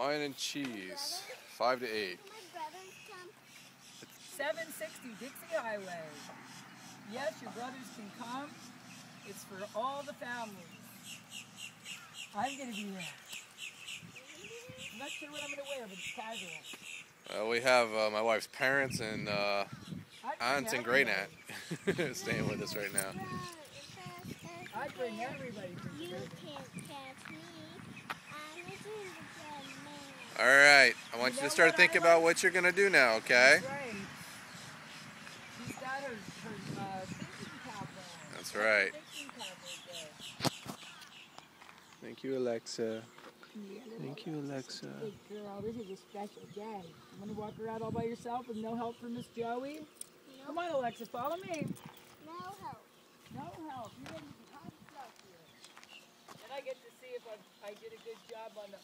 Wine and cheese. Five to eight. Can my brothers come? 760 Dixie Highway. Yes, your brothers can come. It's for all the families. I'm gonna be there. I'm not sure what I'm gonna wear, but it's casual. Uh, we have uh, my wife's parents and uh, I'd aunts and great aunt staying with us right now. I'd bring everybody to the You business. can't catch me. I'm a gingerbread man. All right, I want You you know to start thinking like? about what you're gonna do now. Okay? That's right. She's got her, her uh, thinking cap. That's right. Thinking cap right there. Thank you, Alexa. Thank you, Alexa. Good girl, this is a special day. You want to walk around all by yourself with no help from Miss Joey? Come on, Alexa, follow me. No help. No help. You have some hot stuff here. And I get to see if I, I did a good job on the